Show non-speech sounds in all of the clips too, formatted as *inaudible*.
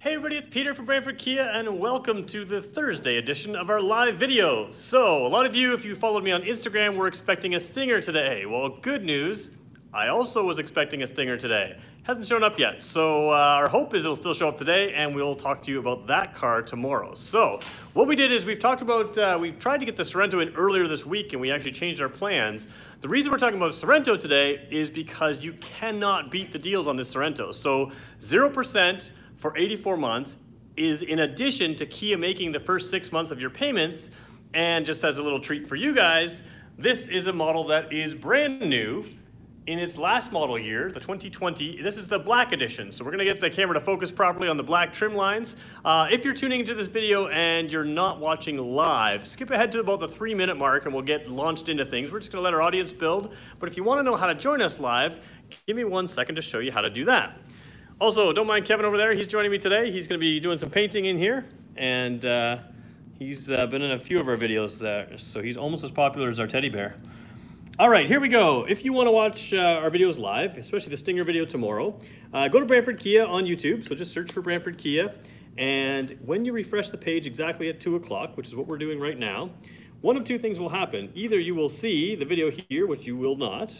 Hey everybody, it's Peter from Brantford Kia and welcome to the Thursday edition of our live video. So, a lot of you, if you followed me on Instagram, were expecting a stinger today. Well, good news, I also was expecting a stinger today. Hasn't shown up yet, so uh, our hope is it'll still show up today and we'll talk to you about that car tomorrow. So, what we did is we've talked about, uh, we've tried to get the Sorento in earlier this week and we actually changed our plans. The reason we're talking about Sorento today is because you cannot beat the deals on this Sorento. So, 0%, for 84 months is in addition to Kia making the first six months of your payments. And just as a little treat for you guys, this is a model that is brand new in its last model year, the 2020. This is the black edition. So we're gonna get the camera to focus properly on the black trim lines. Uh, if you're tuning into this video and you're not watching live, skip ahead to about the three minute mark and we'll get launched into things. We're just gonna let our audience build. But if you wanna know how to join us live, give me one second to show you how to do that. Also, don't mind Kevin over there. He's joining me today. He's going to be doing some painting in here, and uh, he's uh, been in a few of our videos there, so he's almost as popular as our teddy bear. All right, here we go. If you want to watch uh, our videos live, especially the Stinger video tomorrow, uh, go to Brantford Kia on YouTube. So just search for Brantford Kia, and when you refresh the page exactly at 2 o'clock, which is what we're doing right now, one of two things will happen. Either you will see the video here, which you will not.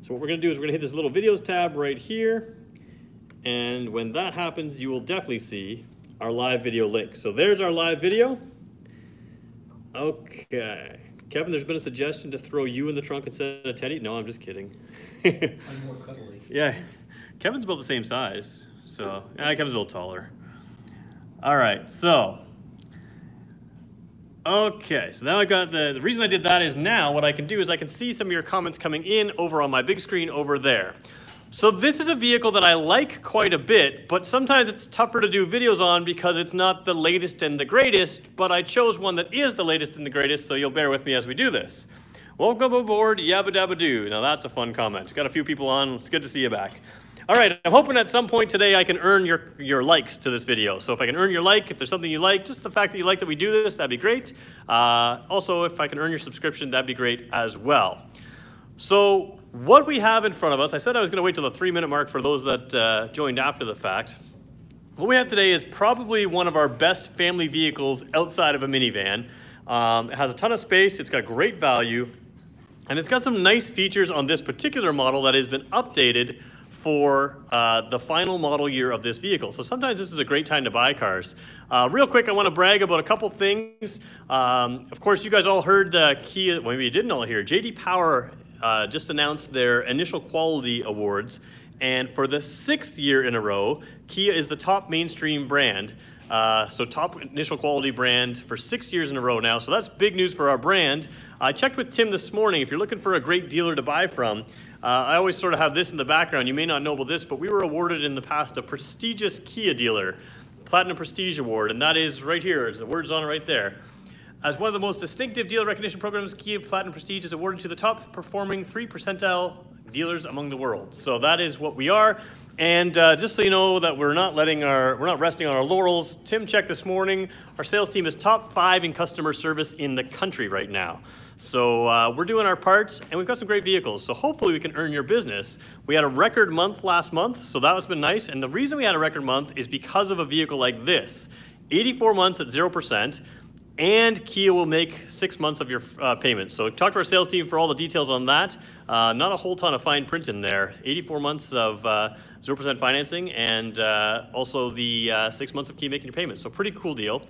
So what we're going to do is we're going to hit this little videos tab right here, and when that happens, you will definitely see our live video link. So there's our live video. Okay. Kevin, there's been a suggestion to throw you in the trunk instead of Teddy. No, I'm just kidding. *laughs* I'm more cuddly. Yeah. Kevin's about the same size. So, yeah, Kevin's a little taller. All right, so. Okay, so now I've got the, the reason I did that is now what I can do is I can see some of your comments coming in over on my big screen over there. So this is a vehicle that I like quite a bit, but sometimes it's tougher to do videos on because it's not the latest and the greatest, but I chose one that is the latest and the greatest, so you'll bear with me as we do this. Welcome aboard, yabba dabba doo. Now that's a fun comment. Got a few people on, it's good to see you back. All right, I'm hoping at some point today I can earn your, your likes to this video. So if I can earn your like, if there's something you like, just the fact that you like that we do this, that'd be great. Uh, also, if I can earn your subscription, that'd be great as well. So what we have in front of us, I said I was going to wait till the three minute mark for those that uh, joined after the fact. What we have today is probably one of our best family vehicles outside of a minivan. Um, it has a ton of space, it's got great value, and it's got some nice features on this particular model that has been updated for uh, the final model year of this vehicle. So sometimes this is a great time to buy cars. Uh, real quick, I want to brag about a couple things. Um, of course, you guys all heard the Kia, well, maybe you didn't all hear, JD Power uh, just announced their initial quality awards. And for the sixth year in a row, Kia is the top mainstream brand. Uh, so top initial quality brand for six years in a row now. So that's big news for our brand. I checked with Tim this morning. If you're looking for a great dealer to buy from, uh, I always sort of have this in the background. You may not know about this, but we were awarded in the past a prestigious Kia dealer, Platinum Prestige Award, and that is right here. The word's on it right there. As one of the most distinctive dealer recognition programs, Kia Platinum Prestige is awarded to the top performing 3 percentile dealers among the world. So that is what we are. And uh, just so you know that we're not letting our, we're not resting on our laurels, Tim checked this morning, our sales team is top five in customer service in the country right now. So uh, we're doing our parts and we've got some great vehicles. So hopefully we can earn your business. We had a record month last month, so that has been nice. And the reason we had a record month is because of a vehicle like this. 84 months at 0% and Kia will make six months of your uh, payment. So talk to our sales team for all the details on that. Uh, not a whole ton of fine print in there. 84 months of 0% uh, financing and uh, also the uh, six months of Kia making your payment. So pretty cool deal.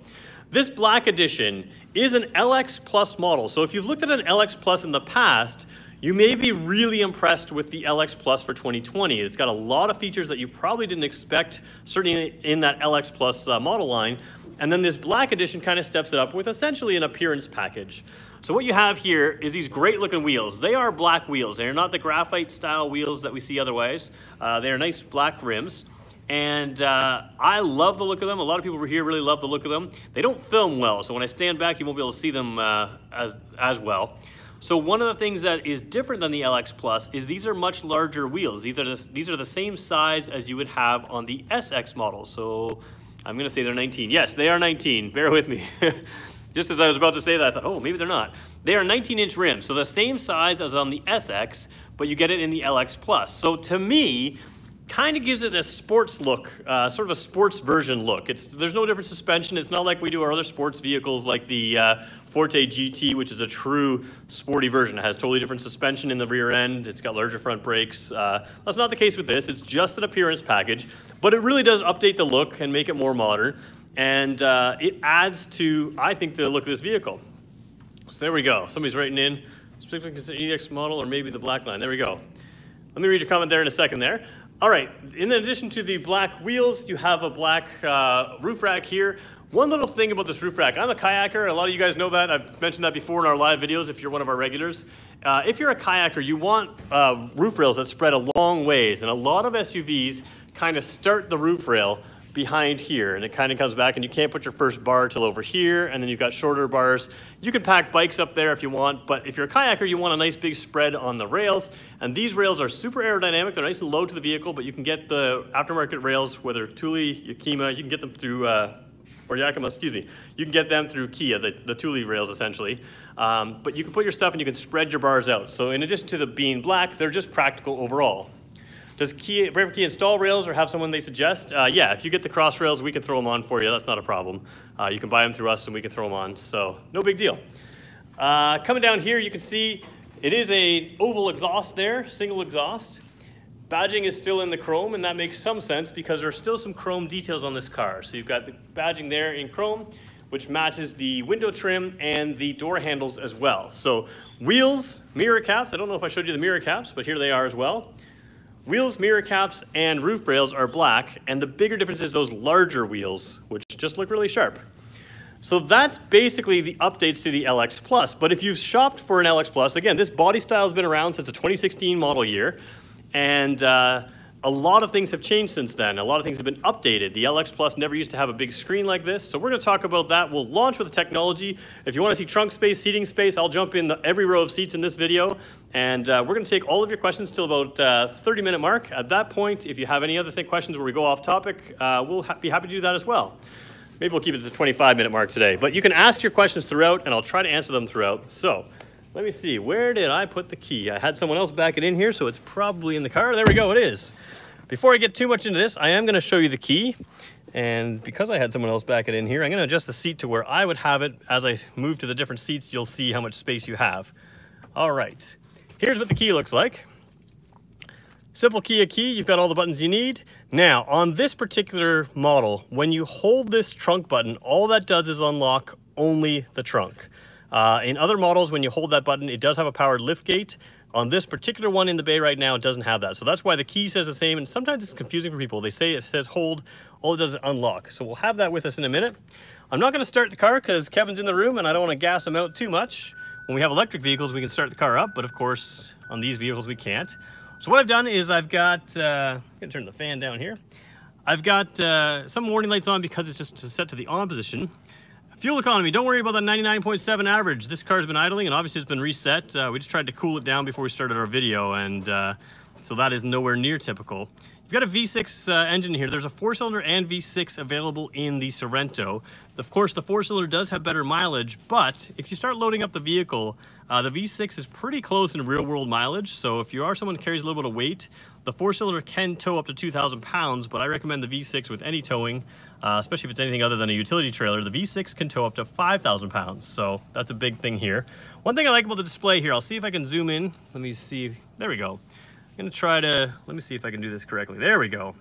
This black edition is an LX Plus model. So if you've looked at an LX Plus in the past, you may be really impressed with the LX Plus for 2020. It's got a lot of features that you probably didn't expect, certainly in that LX Plus uh, model line, and then this black edition kind of steps it up with essentially an appearance package. So what you have here is these great looking wheels. They are black wheels. They are not the graphite style wheels that we see otherwise. Uh, they are nice black rims. And uh, I love the look of them. A lot of people over here really love the look of them. They don't film well, so when I stand back, you won't be able to see them uh, as, as well. So one of the things that is different than the LX Plus is these are much larger wheels. These are the, these are the same size as you would have on the SX model. So I'm going to say they're 19. Yes, they are 19. Bear with me. *laughs* Just as I was about to say that, I thought, oh, maybe they're not. They are 19-inch rims, so the same size as on the SX, but you get it in the LX Plus. So to me, kind of gives it a sports look, uh, sort of a sports version look. It's there's no different suspension. It's not like we do our other sports vehicles like the uh, Forte GT, which is a true sporty version. It has totally different suspension in the rear end. It's got larger front brakes. Uh, that's not the case with this. It's just an appearance package, but it really does update the look and make it more modern. And uh, it adds to, I think, the look of this vehicle. So there we go. Somebody's writing in, specifically EX model or maybe the black line. There we go. Let me read your comment there in a second there. All right, in addition to the black wheels, you have a black uh, roof rack here. One little thing about this roof rack, I'm a kayaker, a lot of you guys know that, I've mentioned that before in our live videos if you're one of our regulars. Uh, if you're a kayaker, you want uh, roof rails that spread a long ways, and a lot of SUVs kind of start the roof rail behind here and it kind of comes back and you can't put your first bar till over here and then you've got shorter bars. You can pack bikes up there if you want, but if you're a kayaker, you want a nice big spread on the rails. And these rails are super aerodynamic. They're nice and low to the vehicle, but you can get the aftermarket rails, whether Thule, Yakima, you can get them through uh, or Yakima, excuse me, you can get them through Kia, the, the Thule rails essentially. Um, but you can put your stuff and you can spread your bars out. So in addition to the being black, they're just practical overall. Does Kia, Brave Kia install rails or have someone they suggest? Uh, yeah, if you get the cross rails, we can throw them on for you. That's not a problem. Uh, you can buy them through us and we can throw them on. So no big deal. Uh, coming down here, you can see it is a oval exhaust there, single exhaust. Badging is still in the chrome, and that makes some sense because there are still some chrome details on this car. So you've got the badging there in chrome, which matches the window trim and the door handles as well. So wheels, mirror caps, I don't know if I showed you the mirror caps, but here they are as well. Wheels, mirror caps, and roof rails are black, and the bigger difference is those larger wheels, which just look really sharp. So that's basically the updates to the LX Plus. But if you've shopped for an LX Plus, again, this body style has been around since the 2016 model year. And uh, a lot of things have changed since then. A lot of things have been updated. The LX Plus never used to have a big screen like this. So we're going to talk about that. We'll launch with the technology. If you want to see trunk space, seating space, I'll jump in the, every row of seats in this video. And uh, we're going to take all of your questions till about uh, 30 minute mark. At that point, if you have any other questions where we go off topic, uh, we'll ha be happy to do that as well. Maybe we'll keep it to the 25 minute mark today. But you can ask your questions throughout, and I'll try to answer them throughout. So let me see, where did I put the key? I had someone else back it in here, so it's probably in the car. There we go, it is. Before I get too much into this, I am gonna show you the key. And because I had someone else back it in here, I'm gonna adjust the seat to where I would have it. As I move to the different seats, you'll see how much space you have. All right, here's what the key looks like. Simple Kia key, you've got all the buttons you need. Now, on this particular model, when you hold this trunk button, all that does is unlock only the trunk. Uh, in other models, when you hold that button, it does have a powered lift gate. On this particular one in the bay right now, it doesn't have that. So that's why the key says the same, and sometimes it's confusing for people. They say it says hold, all it does is unlock. So we'll have that with us in a minute. I'm not gonna start the car because Kevin's in the room and I don't wanna gas him out too much. When we have electric vehicles, we can start the car up, but of course, on these vehicles, we can't. So what I've done is I've got, uh, I'm gonna turn the fan down here. I've got uh, some warning lights on because it's just set to the on position. Fuel economy, don't worry about that 99.7 average. This car's been idling and obviously it's been reset. Uh, we just tried to cool it down before we started our video and uh, so that is nowhere near typical. You've got a V6 uh, engine here. There's a four cylinder and V6 available in the Sorento. Of course, the four cylinder does have better mileage, but if you start loading up the vehicle, uh, the V6 is pretty close in real world mileage. So if you are someone who carries a little bit of weight, the four cylinder can tow up to 2,000 pounds, but I recommend the V6 with any towing uh, especially if it's anything other than a utility trailer. The V6 can tow up to 5,000 pounds, so that's a big thing here. One thing I like about the display here, I'll see if I can zoom in. Let me see, there we go. I'm gonna try to, let me see if I can do this correctly. There we go.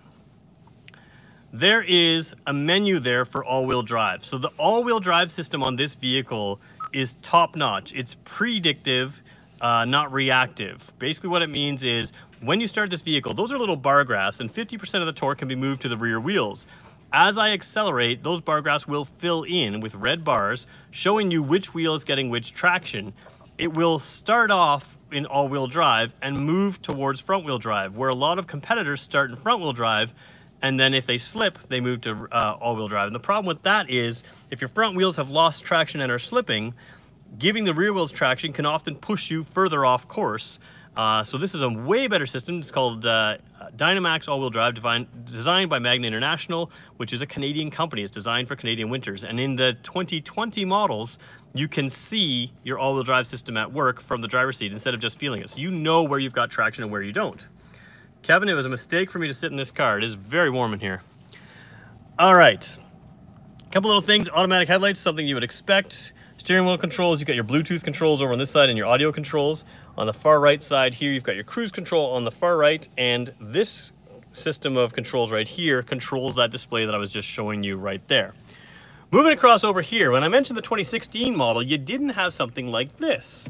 There is a menu there for all-wheel drive. So the all-wheel drive system on this vehicle is top-notch. It's predictive, uh, not reactive. Basically what it means is when you start this vehicle, those are little bar graphs and 50% of the torque can be moved to the rear wheels. As I accelerate, those bar graphs will fill in with red bars, showing you which wheel is getting which traction. It will start off in all-wheel drive and move towards front-wheel drive, where a lot of competitors start in front-wheel drive, and then if they slip, they move to uh, all-wheel drive. And the problem with that is, if your front wheels have lost traction and are slipping, giving the rear wheels traction can often push you further off course, uh, so this is a way better system. It's called uh, Dynamax all-wheel drive, designed by Magna International, which is a Canadian company. It's designed for Canadian winters. And in the 2020 models, you can see your all-wheel drive system at work from the driver's seat instead of just feeling it. So you know where you've got traction and where you don't. Kevin, it was a mistake for me to sit in this car. It is very warm in here. All right. A couple little things. Automatic headlights, something you would expect. Steering wheel controls, you've got your Bluetooth controls over on this side and your audio controls. On the far right side here, you've got your cruise control on the far right, and this system of controls right here controls that display that I was just showing you right there. Moving across over here, when I mentioned the 2016 model, you didn't have something like this.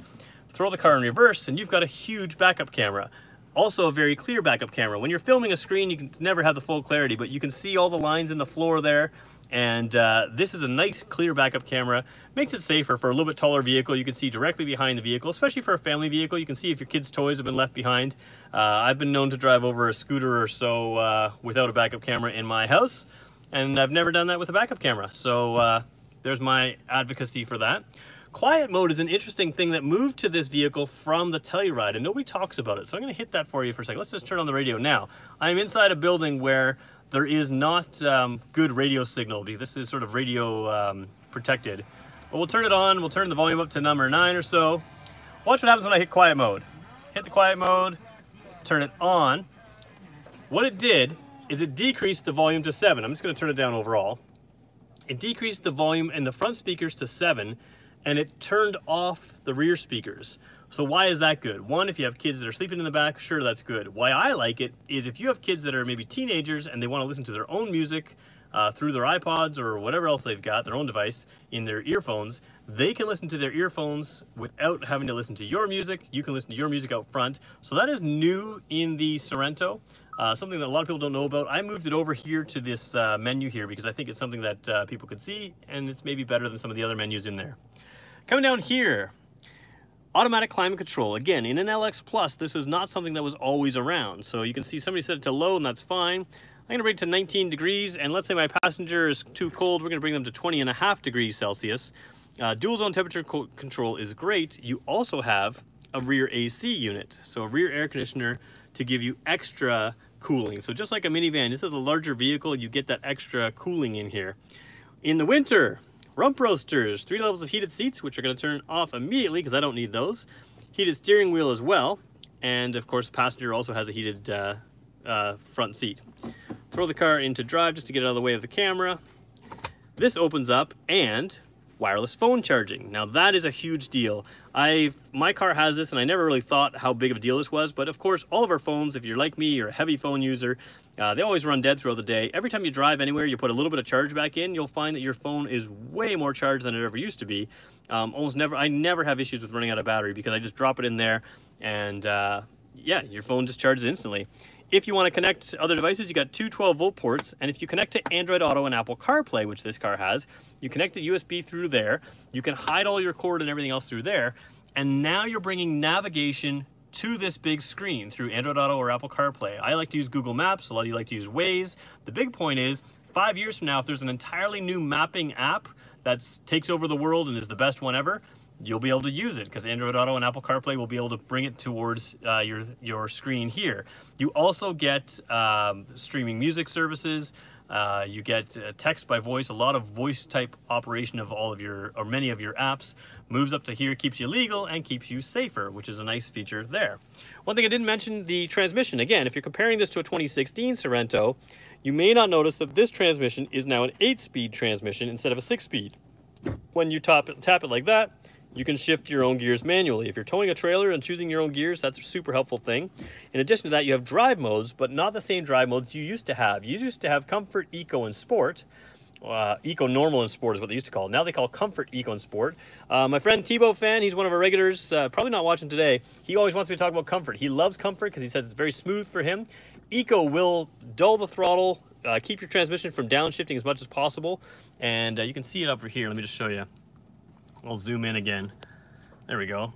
Throw the car in reverse and you've got a huge backup camera. Also a very clear backup camera. When you're filming a screen, you can never have the full clarity, but you can see all the lines in the floor there. And uh, this is a nice clear backup camera. Makes it safer for a little bit taller vehicle. You can see directly behind the vehicle, especially for a family vehicle. You can see if your kids' toys have been left behind. Uh, I've been known to drive over a scooter or so uh, without a backup camera in my house and I've never done that with a backup camera. So uh, there's my advocacy for that. Quiet mode is an interesting thing that moved to this vehicle from the Telluride, and nobody talks about it. So I'm going to hit that for you for a second. Let's just turn on the radio now. I'm inside a building where there is not um, good radio signal. This is sort of radio um, protected. But we'll turn it on. We'll turn the volume up to number nine or so. Watch what happens when I hit quiet mode. Hit the quiet mode, turn it on. What it did is it decreased the volume to 7. I'm just going to turn it down overall. It decreased the volume in the front speakers to 7 and it turned off the rear speakers. So why is that good? One, if you have kids that are sleeping in the back, sure, that's good. Why I like it is if you have kids that are maybe teenagers and they want to listen to their own music uh, through their iPods or whatever else they've got, their own device, in their earphones, they can listen to their earphones without having to listen to your music. You can listen to your music out front. So that is new in the Sorento. Uh, something that a lot of people don't know about. I moved it over here to this uh, menu here because I think it's something that uh, people could see and it's maybe better than some of the other menus in there. Coming down here, automatic climate control. Again, in an LX Plus, this is not something that was always around. So you can see somebody set it to low and that's fine. I'm gonna bring it to 19 degrees and let's say my passenger is too cold, we're gonna bring them to 20 and a half degrees Celsius. Uh, dual zone temperature co control is great. You also have a rear AC unit. So a rear air conditioner to give you extra cooling. So just like a minivan, this is a larger vehicle, you get that extra cooling in here. In the winter, rump roasters, three levels of heated seats, which are gonna turn off immediately because I don't need those. Heated steering wheel as well. And of course, passenger also has a heated uh, uh, front seat. Throw the car into drive just to get out of the way of the camera. This opens up and wireless phone charging. Now that is a huge deal. I my car has this and I never really thought how big of a deal this was, but of course all of our phones, if you're like me, you're a heavy phone user, uh, they always run dead throughout the day. Every time you drive anywhere, you put a little bit of charge back in, you'll find that your phone is way more charged than it ever used to be. Um, almost never, I never have issues with running out of battery because I just drop it in there and uh, yeah, your phone just charges instantly. If you want to connect other devices, you got two 12 volt ports. And if you connect to Android Auto and Apple CarPlay, which this car has, you connect the USB through there. You can hide all your cord and everything else through there. And now you're bringing navigation to this big screen through Android Auto or Apple CarPlay. I like to use Google Maps. A lot of you like to use Waze. The big point is five years from now, if there's an entirely new mapping app that takes over the world and is the best one ever, you'll be able to use it because Android Auto and Apple CarPlay will be able to bring it towards uh, your, your screen here. You also get um, streaming music services. Uh, you get uh, text by voice, a lot of voice type operation of all of your, or many of your apps. Moves up to here, keeps you legal and keeps you safer, which is a nice feature there. One thing I didn't mention, the transmission. Again, if you're comparing this to a 2016 Sorento, you may not notice that this transmission is now an 8-speed transmission instead of a 6-speed. When you tap it, tap it like that, you can shift your own gears manually. If you're towing a trailer and choosing your own gears, that's a super helpful thing. In addition to that, you have drive modes, but not the same drive modes you used to have. You used to have Comfort, Eco, and Sport. Uh, Eco Normal and Sport is what they used to call it. Now they call Comfort, Eco, and Sport. Uh, my friend Tebow fan, he's one of our regulars, uh, probably not watching today. He always wants me to talk about Comfort. He loves Comfort because he says it's very smooth for him. Eco will dull the throttle, uh, keep your transmission from downshifting as much as possible. And uh, you can see it over here. Let me just show you. I'll zoom in again. There we go.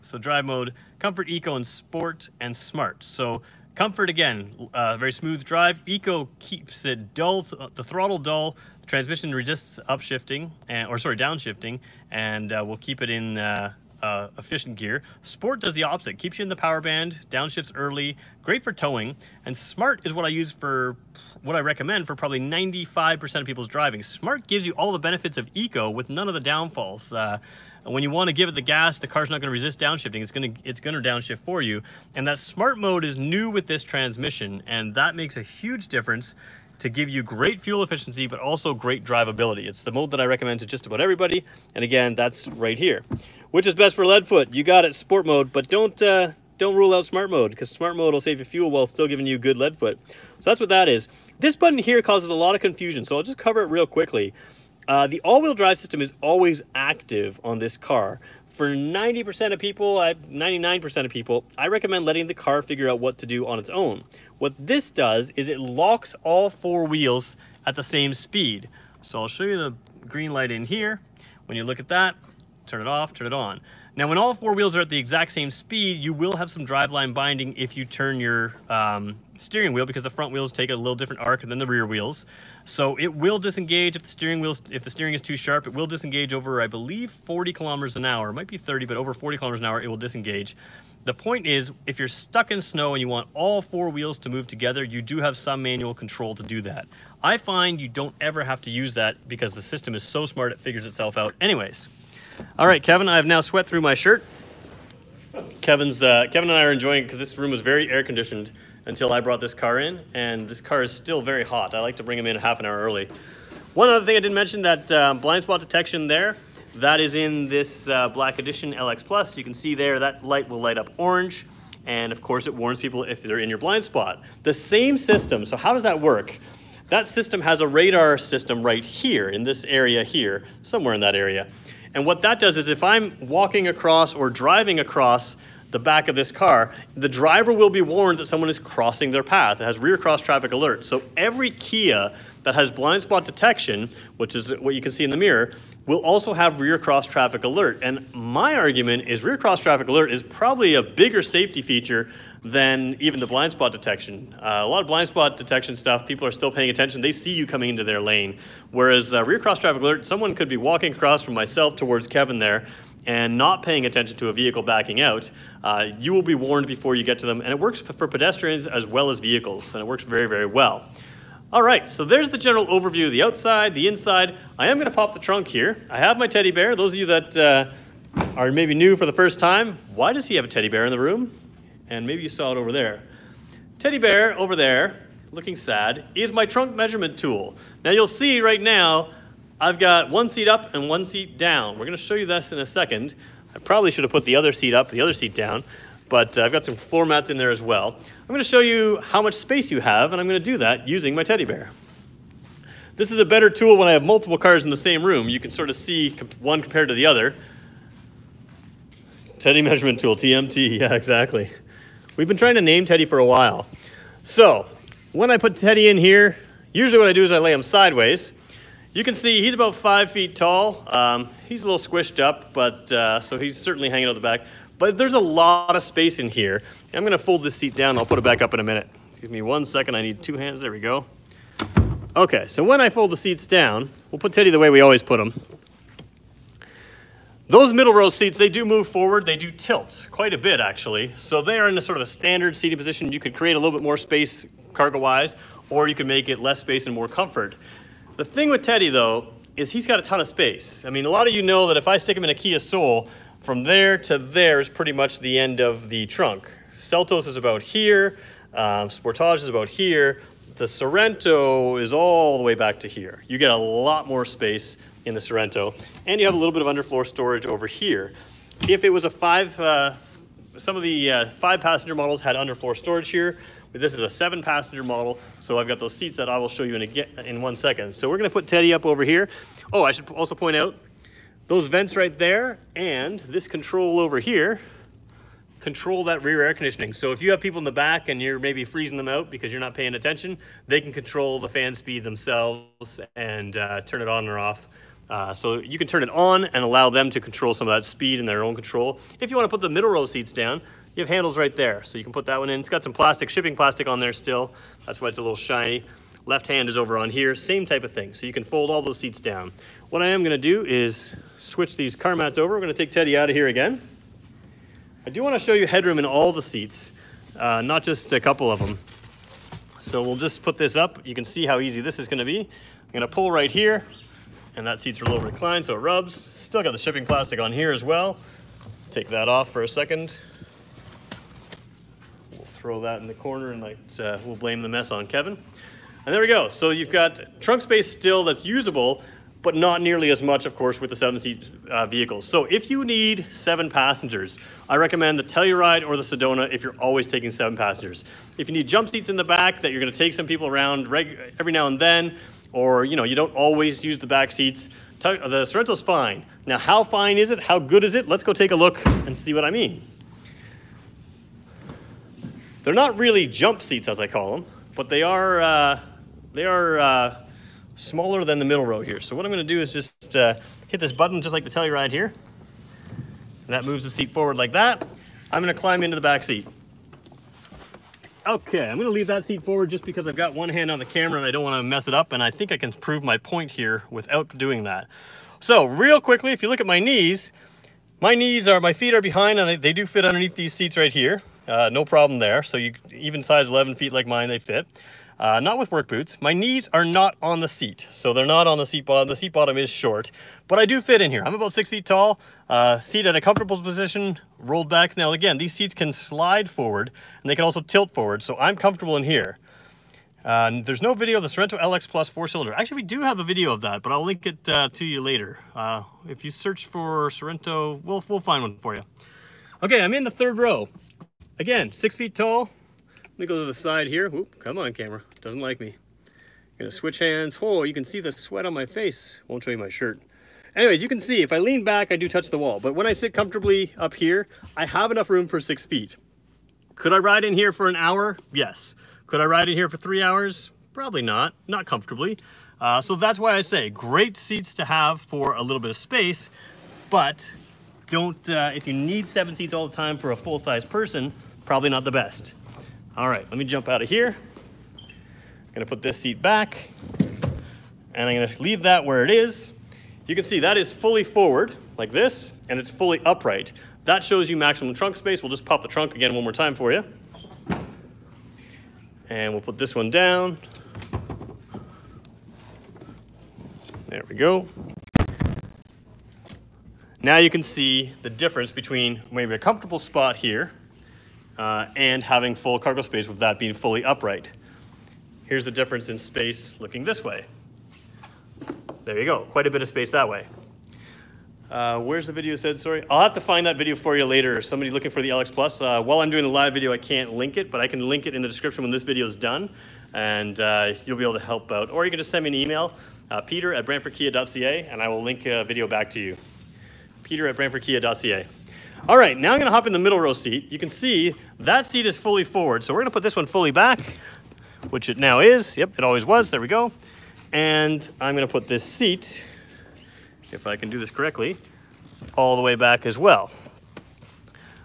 So drive mode, comfort, eco, and sport, and smart. So comfort again, uh, very smooth drive. Eco keeps it dull, the throttle dull. The transmission resists upshifting, and, or sorry, downshifting, and uh, we'll keep it in uh, uh, efficient gear. Sport does the opposite, keeps you in the power band, downshifts early, great for towing. And smart is what I use for what I recommend for probably 95% of people's driving. Smart gives you all the benefits of eco with none of the downfalls. Uh, when you want to give it the gas, the car's not going to resist downshifting. It's going to it's going to downshift for you. And that smart mode is new with this transmission, and that makes a huge difference to give you great fuel efficiency, but also great drivability. It's the mode that I recommend to just about everybody. And again, that's right here. Which is best for Leadfoot? You got it, sport mode, but don't uh, don't rule out smart mode because smart mode will save you fuel while still giving you good lead foot. So that's what that is. This button here causes a lot of confusion, so I'll just cover it real quickly. Uh, the all-wheel drive system is always active on this car. For 90% of people, 99% of people, I recommend letting the car figure out what to do on its own. What this does is it locks all four wheels at the same speed. So I'll show you the green light in here. When you look at that, turn it off, turn it on. Now, when all four wheels are at the exact same speed, you will have some driveline binding if you turn your um, steering wheel because the front wheels take a little different arc than the rear wheels. So it will disengage if the steering wheels, if the steering is too sharp, it will disengage over, I believe, 40 kilometers an hour. It might be 30, but over 40 kilometers an hour, it will disengage. The point is, if you're stuck in snow and you want all four wheels to move together, you do have some manual control to do that. I find you don't ever have to use that because the system is so smart it figures itself out anyways. All right, Kevin, I've now sweat through my shirt. Kevin's uh, Kevin and I are enjoying because this room was very air conditioned until I brought this car in, and this car is still very hot. I like to bring him in half an hour early. One other thing I didn't mention that um, blind spot detection there, that is in this uh, Black Edition LX Plus. You can see there that light will light up orange, and of course it warns people if they're in your blind spot. The same system, so how does that work? That system has a radar system right here, in this area here, somewhere in that area. And what that does is if I'm walking across or driving across the back of this car, the driver will be warned that someone is crossing their path. It has rear cross traffic alert. So every Kia that has blind spot detection, which is what you can see in the mirror, will also have rear cross traffic alert. And my argument is rear cross traffic alert is probably a bigger safety feature than even the blind spot detection. Uh, a lot of blind spot detection stuff, people are still paying attention. They see you coming into their lane. Whereas uh, rear cross traffic alert, someone could be walking across from myself towards Kevin there and not paying attention to a vehicle backing out. Uh, you will be warned before you get to them. And it works for pedestrians as well as vehicles. And it works very, very well. All right, so there's the general overview of the outside, the inside. I am going to pop the trunk here. I have my teddy bear. Those of you that uh, are maybe new for the first time, why does he have a teddy bear in the room? And maybe you saw it over there. Teddy bear over there, looking sad, is my trunk measurement tool. Now you'll see right now, I've got one seat up and one seat down. We're gonna show you this in a second. I probably should have put the other seat up, the other seat down, but uh, I've got some floor mats in there as well. I'm gonna show you how much space you have, and I'm gonna do that using my teddy bear. This is a better tool when I have multiple cars in the same room. You can sort of see one compared to the other. Teddy measurement tool, TMT, *laughs* yeah, exactly. We've been trying to name Teddy for a while. So when I put Teddy in here, usually what I do is I lay him sideways. You can see he's about five feet tall. Um, he's a little squished up, but uh, so he's certainly hanging out the back. But there's a lot of space in here. I'm gonna fold this seat down. I'll put it back up in a minute. Give me one second. I need two hands. There we go. Okay, so when I fold the seats down, we'll put Teddy the way we always put him. Those middle row seats, they do move forward, they do tilt quite a bit actually. So they are in a sort of a standard seating position. You could create a little bit more space cargo-wise, or you can make it less space and more comfort. The thing with Teddy though, is he's got a ton of space. I mean, a lot of you know that if I stick him in a Kia Soul, from there to there is pretty much the end of the trunk. Seltos is about here, um, Sportage is about here, the Sorento is all the way back to here. You get a lot more space in the Sorento, and you have a little bit of underfloor storage over here. If it was a five, uh, some of the uh, five passenger models had underfloor storage here, but this is a seven passenger model, so I've got those seats that I will show you in, a, in one second. So we're gonna put Teddy up over here. Oh, I should also point out, those vents right there and this control over here control that rear air conditioning. So if you have people in the back and you're maybe freezing them out because you're not paying attention, they can control the fan speed themselves and uh, turn it on or off uh, so you can turn it on and allow them to control some of that speed in their own control. If you want to put the middle row seats down, you have handles right there. So you can put that one in. It's got some plastic, shipping plastic on there still. That's why it's a little shiny. Left hand is over on here, same type of thing. So you can fold all those seats down. What I am gonna do is switch these car mats over. We're gonna take Teddy out of here again. I do wanna show you headroom in all the seats, uh, not just a couple of them. So we'll just put this up. You can see how easy this is gonna be. I'm gonna pull right here, and that seat's a little reclined so it rubs. Still got the shipping plastic on here as well. Take that off for a second. We'll throw that in the corner and like, uh, we'll blame the mess on Kevin. And there we go. So you've got trunk space still that's usable, but not nearly as much, of course, with the seven seat uh, vehicles. So if you need seven passengers, I recommend the Telluride or the Sedona if you're always taking seven passengers. If you need jump seats in the back that you're gonna take some people around every now and then, or you know, you don't always use the back seats, the Sorento's fine. Now, how fine is it? How good is it? Let's go take a look and see what I mean. They're not really jump seats, as I call them, but they are, uh, they are uh, smaller than the middle row here. So what I'm going to do is just uh, hit this button just like the Telluride here. And that moves the seat forward like that. I'm going to climb into the back seat. Okay, I'm to leave that seat forward just because I've got one hand on the camera and I don't want to mess it up. And I think I can prove my point here without doing that. So real quickly, if you look at my knees, my knees are, my feet are behind and they do fit underneath these seats right here. Uh, no problem there. So you even size 11 feet like mine, they fit. Uh, not with work boots. My knees are not on the seat, so they're not on the seat bottom. The seat bottom is short, but I do fit in here. I'm about six feet tall, uh, seat at a comfortable position, rolled back. Now again, these seats can slide forward, and they can also tilt forward, so I'm comfortable in here. Uh, there's no video of the Sorento LX Plus four-cylinder. Actually, we do have a video of that, but I'll link it uh, to you later. Uh, if you search for Sorento, we'll, we'll find one for you. Okay, I'm in the third row. Again, six feet tall, let me go to the side here. Oop, come on, camera. Doesn't like me. Gonna switch hands. Oh, you can see the sweat on my face. Won't show you my shirt. Anyways, you can see if I lean back, I do touch the wall. But when I sit comfortably up here, I have enough room for six feet. Could I ride in here for an hour? Yes. Could I ride in here for three hours? Probably not, not comfortably. Uh, so that's why I say great seats to have for a little bit of space, but don't, uh, if you need seven seats all the time for a full-size person, probably not the best. All right, let me jump out of here. I'm gonna put this seat back and I'm gonna leave that where it is. You can see that is fully forward like this and it's fully upright. That shows you maximum trunk space. We'll just pop the trunk again one more time for you. And we'll put this one down. There we go. Now you can see the difference between maybe a comfortable spot here uh, and having full cargo space with that being fully upright. Here's the difference in space looking this way. There you go, quite a bit of space that way. Uh, where's the video said, sorry? I'll have to find that video for you later. Somebody looking for the LX Plus. Uh, while I'm doing the live video, I can't link it, but I can link it in the description when this video is done, and uh, you'll be able to help out. Or you can just send me an email, uh, peter at brantfordkia.ca, and I will link a video back to you. Peter at brantfordkia.ca. All right, now I'm gonna hop in the middle row seat. You can see that seat is fully forward. So we're gonna put this one fully back, which it now is. Yep, it always was, there we go. And I'm gonna put this seat, if I can do this correctly, all the way back as well.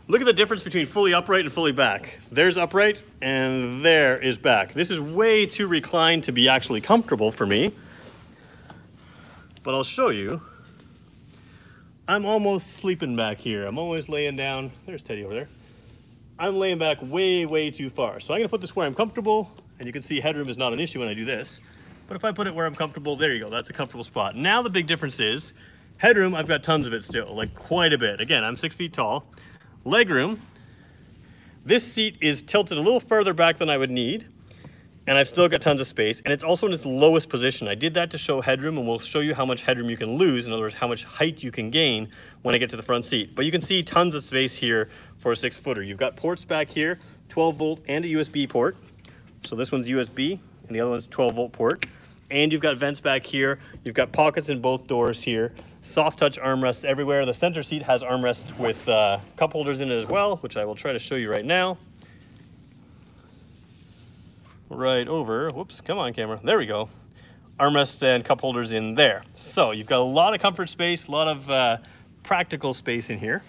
Look at the difference between fully upright and fully back. There's upright and there is back. This is way too reclined to be actually comfortable for me. But I'll show you I'm almost sleeping back here. I'm always laying down. There's Teddy over there. I'm laying back way, way too far. So I'm gonna put this where I'm comfortable, and you can see headroom is not an issue when I do this. But if I put it where I'm comfortable, there you go, that's a comfortable spot. Now the big difference is, headroom, I've got tons of it still, like quite a bit. Again, I'm six feet tall. Legroom, this seat is tilted a little further back than I would need and I've still got tons of space and it's also in its lowest position. I did that to show headroom and we'll show you how much headroom you can lose, in other words, how much height you can gain when I get to the front seat. But you can see tons of space here for a six footer. You've got ports back here, 12 volt and a USB port. So this one's USB and the other one's 12 volt port. And you've got vents back here. You've got pockets in both doors here. Soft touch armrests everywhere. The center seat has armrests with uh, cup holders in it as well, which I will try to show you right now right over, whoops, come on camera, there we go. Armrest and cup holders in there. So you've got a lot of comfort space, a lot of uh, practical space in here.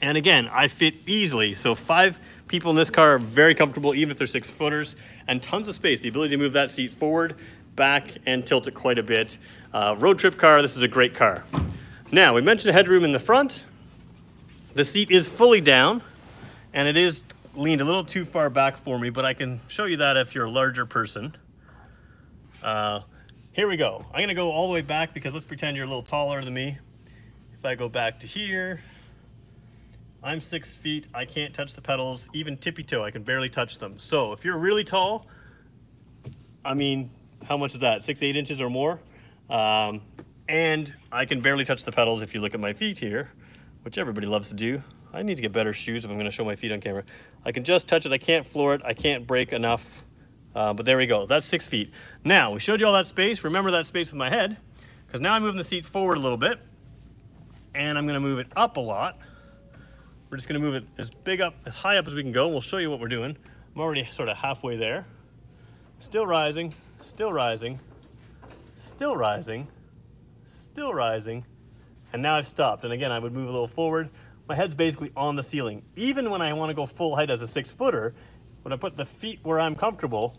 And again, I fit easily. So five people in this car are very comfortable, even if they're six footers, and tons of space. The ability to move that seat forward, back, and tilt it quite a bit. Uh, road trip car, this is a great car. Now, we mentioned headroom in the front. The seat is fully down, and it is leaned a little too far back for me, but I can show you that if you're a larger person. Uh, here we go. I'm gonna go all the way back because let's pretend you're a little taller than me. If I go back to here, I'm six feet, I can't touch the pedals, even tippy toe, I can barely touch them. So if you're really tall, I mean, how much is that? Six, eight inches or more? Um, and I can barely touch the pedals if you look at my feet here, which everybody loves to do. I need to get better shoes if I'm gonna show my feet on camera. I can just touch it, I can't floor it, I can't brake enough, uh, but there we go, that's six feet. Now, we showed you all that space, remember that space with my head, because now I'm moving the seat forward a little bit, and I'm gonna move it up a lot. We're just gonna move it as big up, as high up as we can go, and we'll show you what we're doing. I'm already sort of halfway there. Still rising, still rising, still rising, still rising, and now I've stopped. And again, I would move a little forward. My head's basically on the ceiling. Even when I want to go full height as a six footer, when I put the feet where I'm comfortable,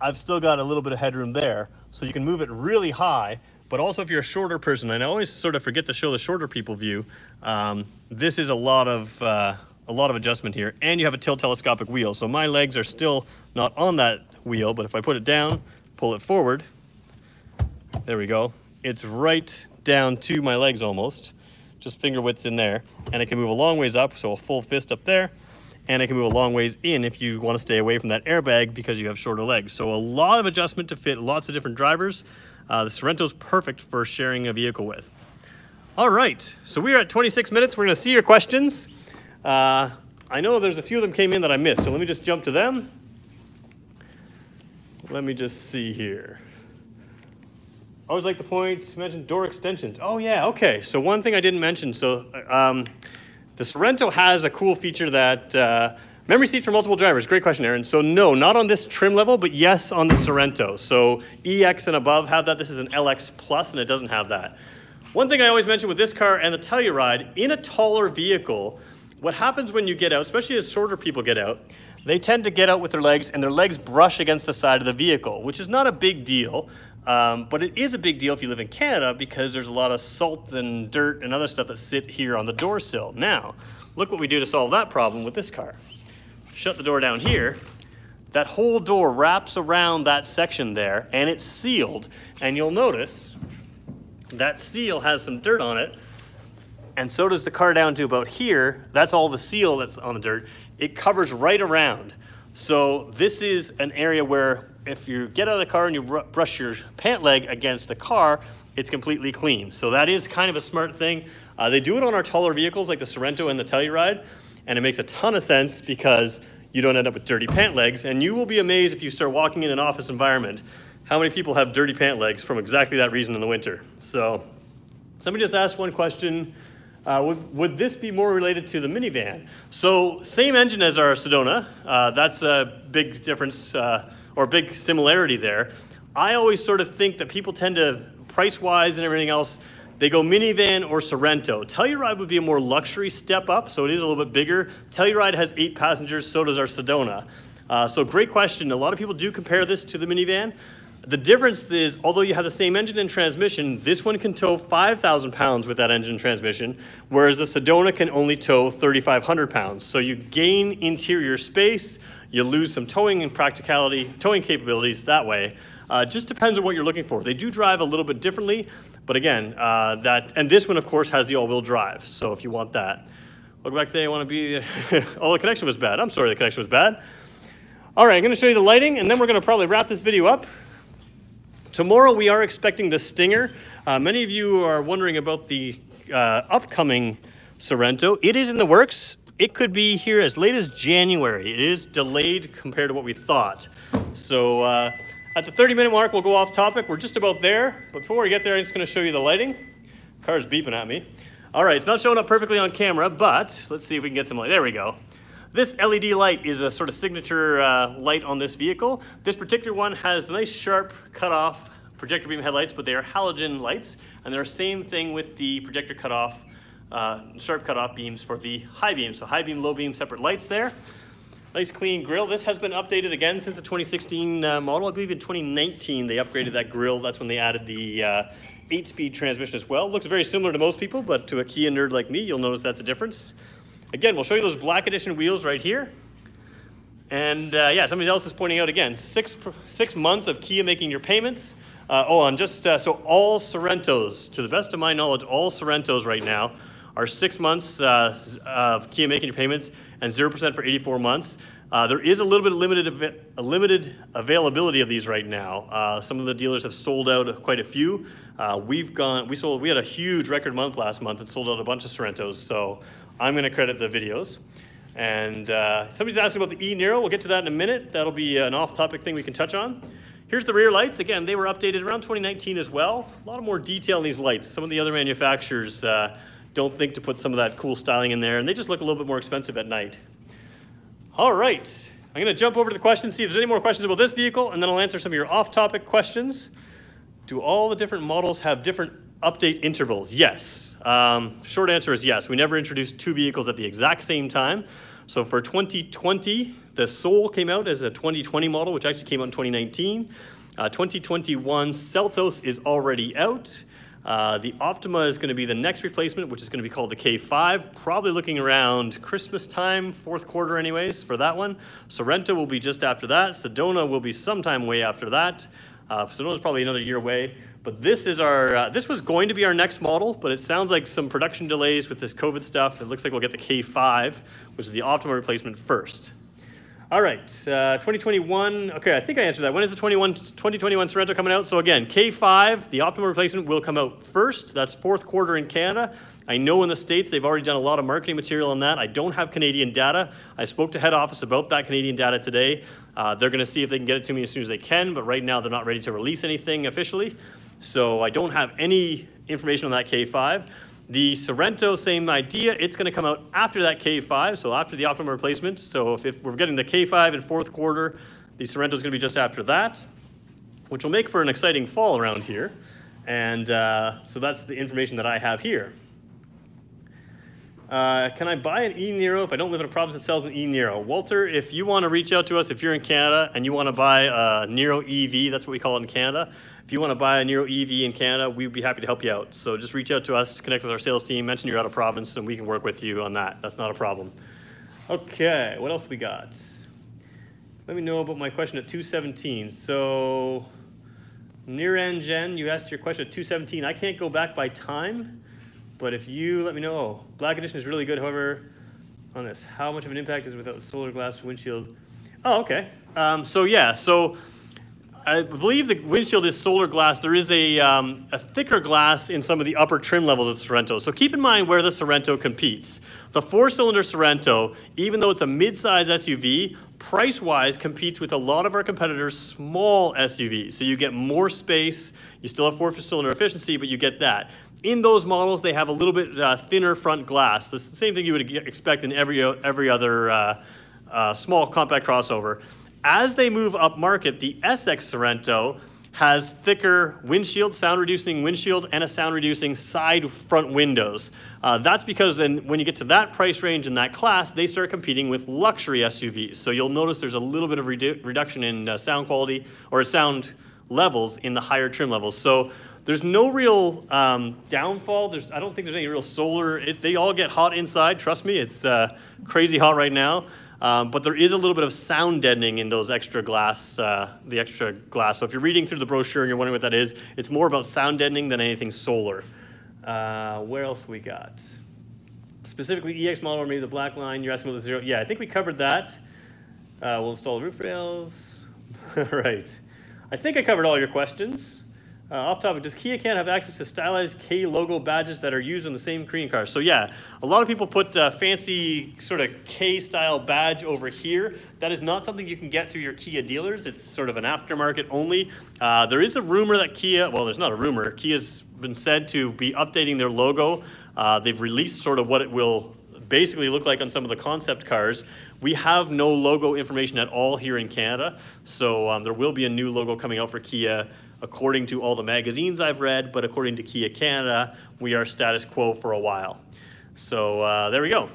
I've still got a little bit of headroom there. So you can move it really high, but also if you're a shorter person, and I always sort of forget to show the shorter people view, um, this is a lot of uh, a lot of adjustment here. And you have a tilt telescopic wheel. So my legs are still not on that wheel, but if I put it down, pull it forward, there we go. It's right down to my legs almost, just finger widths in there. And it can move a long ways up, so a full fist up there. And it can move a long ways in if you want to stay away from that airbag because you have shorter legs. So a lot of adjustment to fit lots of different drivers. Uh, the Sorento's perfect for sharing a vehicle with. All right, so we are at 26 minutes. We're gonna see your questions. Uh, I know there's a few of them came in that I missed, so let me just jump to them. Let me just see here. I always like the point, you mentioned door extensions. Oh yeah, okay. So one thing I didn't mention, so um, the Sorento has a cool feature that, uh, memory seats for multiple drivers. Great question, Aaron. So no, not on this trim level, but yes on the Sorento. So EX and above have that. This is an LX Plus and it doesn't have that. One thing I always mention with this car and the Telluride, in a taller vehicle, what happens when you get out, especially as shorter people get out, they tend to get out with their legs and their legs brush against the side of the vehicle, which is not a big deal. Um, but it is a big deal if you live in Canada because there's a lot of salt and dirt and other stuff that sit here on the door sill. Now, look what we do to solve that problem with this car. Shut the door down here. That whole door wraps around that section there and it's sealed. And you'll notice that seal has some dirt on it and so does the car down to about here. That's all the seal that's on the dirt. It covers right around. So this is an area where if you get out of the car and you brush your pant leg against the car, it's completely clean. So that is kind of a smart thing. Uh, they do it on our taller vehicles like the Sorento and the Telluride, and it makes a ton of sense because you don't end up with dirty pant legs. And you will be amazed if you start walking in an office environment how many people have dirty pant legs from exactly that reason in the winter. So somebody just asked one question. Uh, would, would, this be more related to the minivan? So same engine as our Sedona. Uh, that's a big difference uh, or big similarity there. I always sort of think that people tend to, price-wise and everything else, they go minivan or Sorento. Telluride would be a more luxury step up, so it is a little bit bigger. Telluride has eight passengers, so does our Sedona. Uh, so great question. A lot of people do compare this to the minivan. The difference is, although you have the same engine and transmission, this one can tow 5,000 pounds with that engine and transmission, whereas the Sedona can only tow 3,500 pounds. So you gain interior space, you lose some towing and practicality, towing capabilities that way. Uh, just depends on what you're looking for. They do drive a little bit differently, but again, uh, that and this one of course has the all-wheel drive. So if you want that, look back there. I want to be. *laughs* oh, the connection was bad. I'm sorry, the connection was bad. All right, I'm going to show you the lighting, and then we're going to probably wrap this video up. Tomorrow we are expecting the Stinger. Uh, many of you are wondering about the uh, upcoming Sorento. It is in the works. It could be here as late as January. It is delayed compared to what we thought. So uh, at the 30 minute mark, we'll go off topic. We're just about there. Before we get there, I'm just gonna show you the lighting. Car's beeping at me. All right, it's not showing up perfectly on camera, but let's see if we can get some light. There we go. This LED light is a sort of signature uh, light on this vehicle. This particular one has the nice sharp cutoff projector beam headlights, but they are halogen lights, and they're the same thing with the projector cutoff, uh, sharp cutoff beams for the high beam. So high beam, low beam, separate lights there. Nice clean grill. This has been updated again since the 2016 uh, model. I believe in 2019 they upgraded that grill. That's when they added the uh, eight-speed transmission as well. Looks very similar to most people, but to a Kia nerd like me, you'll notice that's a difference. Again, we'll show you those black edition wheels right here. And uh, yeah, somebody else is pointing out again, six, six months of Kia making your payments. Uh, oh, and just uh, so all Sorentos, to the best of my knowledge, all Sorentos right now are six months uh, of Kia making your payments and 0% for 84 months. Uh, there is a little bit of limited, a limited availability of these right now. Uh, some of the dealers have sold out quite a few. Uh, we've gone, we sold, we had a huge record month last month and sold out a bunch of Sorentos. So I'm going to credit the videos. And uh, somebody's asking about the e-Niro. We'll get to that in a minute. That'll be an off-topic thing we can touch on. Here's the rear lights. Again, they were updated around 2019 as well. A lot of more detail in these lights. Some of the other manufacturers uh, don't think to put some of that cool styling in there, and they just look a little bit more expensive at night. All right, I'm gonna jump over to the questions, see if there's any more questions about this vehicle, and then I'll answer some of your off-topic questions. Do all the different models have different update intervals? Yes. Um, short answer is yes. We never introduced two vehicles at the exact same time. So for 2020, the Soul came out as a 2020 model, which actually came out in 2019. Uh, 2021 Seltos is already out. Uh, the Optima is going to be the next replacement, which is going to be called the K5. Probably looking around Christmas time, fourth quarter, anyways, for that one. Sorento will be just after that. Sedona will be sometime way after that. Uh, Sedona is probably another year away. But this is our, uh, this was going to be our next model, but it sounds like some production delays with this COVID stuff. It looks like we'll get the K5, which is the Optima replacement first. All right, uh, 2021, okay, I think I answered that. When is the 21, 2021 Sorento coming out? So again, K5, the Optima replacement will come out first. That's fourth quarter in Canada. I know in the States they've already done a lot of marketing material on that. I don't have Canadian data. I spoke to head office about that Canadian data today. Uh, they're gonna see if they can get it to me as soon as they can, but right now they're not ready to release anything officially. So I don't have any information on that K5. The Sorento, same idea. It's going to come out after that K5, so after the Optima replacement. So if, if we're getting the K5 in fourth quarter, the Sorento is going to be just after that, which will make for an exciting fall around here. And uh, so that's the information that I have here. Uh, can I buy an e-Niro if I don't live in a province that sells an e-Niro? Walter, if you want to reach out to us, if you're in Canada and you want to buy a Niro EV, that's what we call it in Canada, if you want to buy a Niro EV in Canada, we'd be happy to help you out. So just reach out to us, connect with our sales team, mention you're out of province, and we can work with you on that. That's not a problem. Okay, what else we got? Let me know about my question at 217. So, Niran Jen, you asked your question at 217. I can't go back by time, but if you let me know, oh, black edition is really good, however, on this, how much of an impact is without solar glass windshield? Oh, okay. Um, so yeah, so I believe the windshield is solar glass. There is a, um, a thicker glass in some of the upper trim levels of Sorento. So keep in mind where the Sorento competes. The four-cylinder Sorento, even though it's a mid-size SUV, price-wise competes with a lot of our competitors' small SUVs. So you get more space, you still have four-cylinder efficiency, but you get that. In those models, they have a little bit uh, thinner front glass. The same thing you would expect in every, every other uh, uh, small compact crossover. As they move up market, the SX Sorento has thicker windshield, sound reducing windshield, and a sound reducing side front windows. Uh, that's because then when you get to that price range in that class, they start competing with luxury SUVs. So you'll notice there's a little bit of redu reduction in uh, sound quality or sound levels in the higher trim levels. So there's no real um, downfall. There's, I don't think there's any real solar. It, they all get hot inside. Trust me, it's uh, crazy hot right now. Um, but there is a little bit of sound deadening in those extra glass, uh, the extra glass. So if you're reading through the brochure and you're wondering what that is, it's more about sound deadening than anything solar. Uh, where else we got? Specifically EX model or maybe the black line, you're asking about the zero. Yeah, I think we covered that. Uh, we'll install the roof rails. *laughs* right. I think I covered all your questions. Uh, off topic, does Kia Can have access to stylized K logo badges that are used on the same Korean cars? So yeah, a lot of people put uh, fancy sort of K style badge over here. That is not something you can get through your Kia dealers. It's sort of an aftermarket only. Uh, there is a rumor that Kia, well, there's not a rumor. Kia's been said to be updating their logo. Uh, they've released sort of what it will basically look like on some of the concept cars. We have no logo information at all here in Canada, so um, there will be a new logo coming out for Kia according to all the magazines I've read, but according to Kia Canada, we are status quo for a while. So uh, there we go.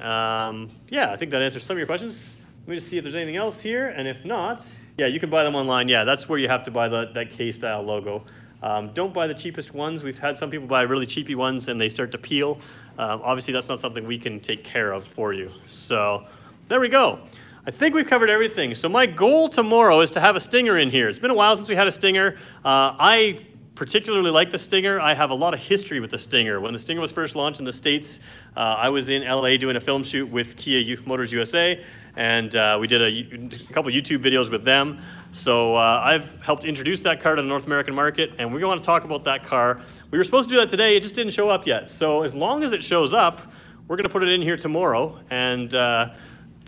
Um, yeah, I think that answers some of your questions. Let me just see if there's anything else here, and if not, yeah, you can buy them online. Yeah, that's where you have to buy the, that K-style logo. Um, don't buy the cheapest ones. We've had some people buy really cheapy ones and they start to peel. Um, obviously, that's not something we can take care of for you. So there we go. I think we've covered everything. So my goal tomorrow is to have a stinger in here. It's been a while since we had a stinger. Uh, I particularly like the Stinger. I have a lot of history with the Stinger. When the Stinger was first launched in the States, uh, I was in LA doing a film shoot with Kia Motors USA, and uh, we did a, a, couple YouTube videos with them. So uh, I've helped introduce that car to the North American market, and we want to talk about that car. We were supposed to do that today, it just didn't show up yet. So as long as it shows up, we're going to put it in here tomorrow, and uh,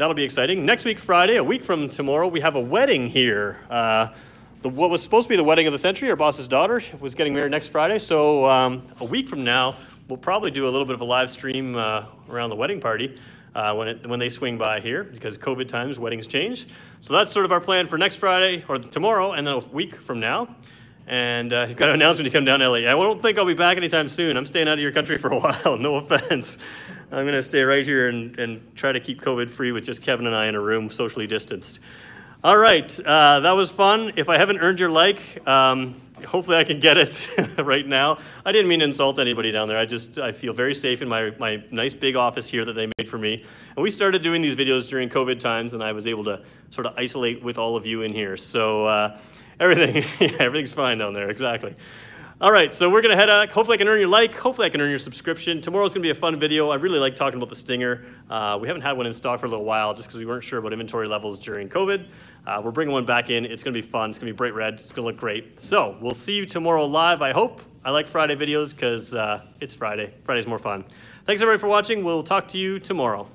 that'll be exciting. Next week, Friday, a week from tomorrow, we have a wedding here. Uh, the, what was supposed to be the wedding of the century, our boss's daughter, was getting married next Friday. So um, a week from now, we'll probably do a little bit of a live stream uh, around the wedding party uh, when, it, when they swing by here because COVID times, weddings change. So that's sort of our plan for next Friday or tomorrow and then a week from now. And uh, you've got an announcement to come down to LA. I don't think I'll be back anytime soon. I'm staying out of your country for a *laughs* while, no offense. I'm going to stay right here and, and try to keep COVID free with just Kevin and I in a room, socially distanced. All right, uh, that was fun. If I haven't earned your like, um, hopefully I can get it *laughs* right now. I didn't mean to insult anybody down there. I just I feel very safe in my, my nice big office here that they made for me. And we started doing these videos during COVID times, and I was able to sort of isolate with all of you in here. So uh, everything, *laughs* yeah, everything's fine down there, exactly. All right, so we're gonna head out. Hopefully I can earn your like. Hopefully I can earn your subscription. Tomorrow's gonna be a fun video. I really like talking about the Stinger. Uh, we haven't had one in stock for a little while just because we weren't sure about inventory levels during COVID. Uh, we're bringing one back in. It's gonna be fun. It's gonna be bright red. It's gonna look great. So we'll see you tomorrow live, I hope. I like Friday videos because uh, it's Friday. Friday's more fun. Thanks everybody for watching. We'll talk to you tomorrow.